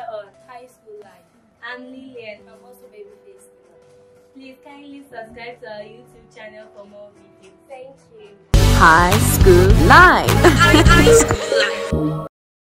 High School Live. I'm Lillian. I'm also Babyface. Please kindly subscribe to our YouTube channel for more videos. Thank you. High School Live.